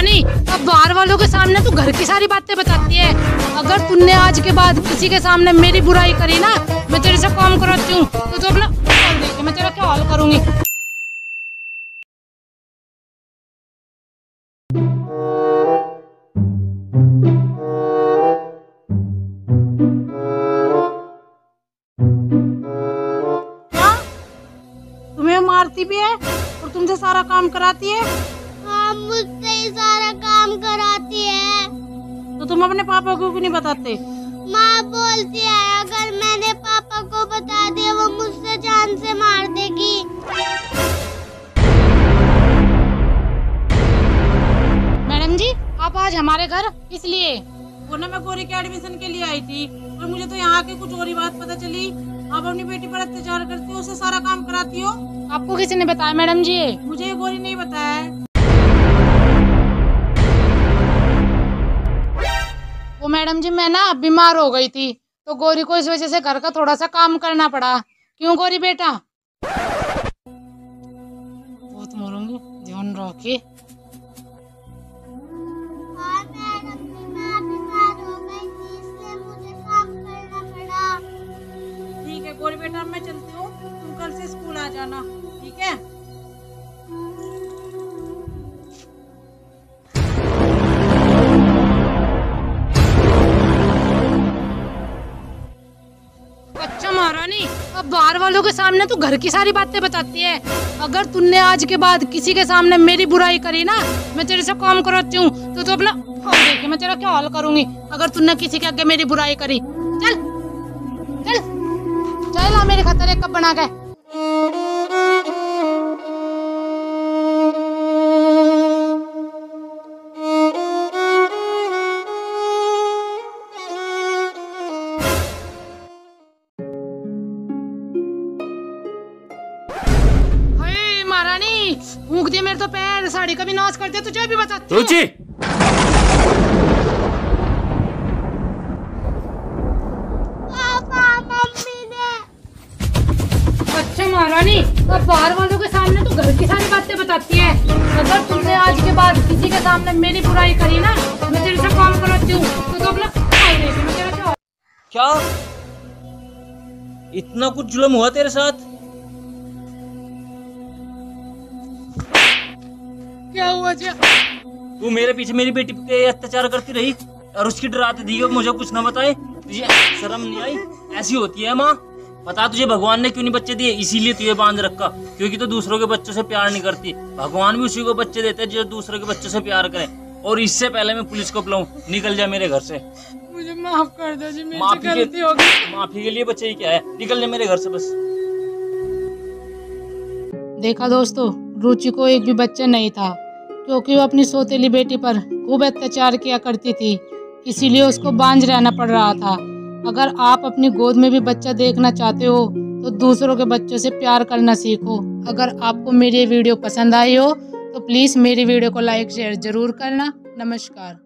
महारानी अब बाहर वालों के सामने तू घर की सारी बातें बताती है। अगर तुमने आज के बाद किसी के सामने मेरी बुराई करी ना, मैं तेरे से काम कराती हूँ तो तू अपना मैं तेरा क्या हाल करूँगी? मारती भी है और तुमसे सारा काम कराती है? हाँ मुझसे ही सारा काम कराती है। तो तुम अपने पापा को क्यों नहीं बताते? माँ बोलती है अगर मैंने पापा को बता दिया वो मुझसे जान से मार देगी। मैडम जी आप आज हमारे घर इसलिए। वो ना मैं गोरी के एडमिशन के लिए आई थी और मुझे तो यहाँ की कुछ और ही बात पता चली। आप अपनी बेटी पर अत्याचार करती हो उसे सारा काम कराती हो? आपको किसी ने बताया मैडम जी? मुझे ये गोरी नहीं बताया मैडम जी मैं ना बीमार हो गई थी तो गोरी को इस वजह से घर का थोड़ा सा काम करना पड़ा। क्यों गोरी बेटा? बहुत मरूँगी ध्यान रखिए हाँ ठीक है गोरी बेटा मैं चलती हूँ। तुम कल से स्कूल आ जाना ठीक है? वालों के सामने तू घर की सारी बातें बताती है। अगर तुमने आज के बाद किसी के सामने मेरी बुराई करी ना, मैं तेरे से काम करवाती हूँ तो तू अपना देखिए मैं तेरा क्या हाल करूँगी? अगर तुमने किसी के आगे मेरी बुराई करी। चल चल चल मेरे खातर एक कप बना के। महारानी फूक दिए मेरे तो पैर साड़ी का भी नाश कर दिया तुझे भी बताती हूँ। रुचि! पापा मम्मी ने। अच्छा महारानी अब बाहर वालों के सामने तो घर की सारी बातें बताती है। अगर तुमने आज के बाद किसी के सामने मेरी बुराई करी ना मैं तेरे से काम कराती हूँ। तो तू अपना क्या? इतना कुछ जुलम हुआ तेरे साथ? क्या हुआ जी? तू मेरे पीछे मेरी बेटी पे अत्याचार करती रही और उसकी डराती दी और मुझे कुछ ना बताए? तुझे शर्म नहीं आई? ऐसी होती है माँ। बता तुझे भगवान ने क्यों नहीं बच्चे दिए? इसीलिए तुझे बाँध रखा। क्योंकि तो दूसरों के बच्चों से प्यार नहीं करती। भगवान भी उसी को बच्चे देते हैं जो दूसरों के बच्चों से प्यार करे। और इससे पहले मैं पुलिस को बुलाऊं। निकल जा मेरे घर से। मुझे माफ़ कर दो जी मेरी माफ़ी गलती हो गई माफ़ी के लिए बच्चे ही क्या है? निकल जा मेरे घर से बस। देखा दोस्तों रुचि को एक भी बच्चा नहीं था, क्योंकि वो अपनी सोतेली बेटी पर खूब अत्याचार किया करती थी। इसीलिए उसको बांझ रहना पड़ रहा था। अगर आप अपनी गोद में भी बच्चा देखना चाहते हो तो दूसरों के बच्चों से प्यार करना सीखो। अगर आपको मेरी वीडियो पसंद आई हो तो प्लीज़ मेरी वीडियो को लाइक, शेयर ज़रूर करना। नमस्कार।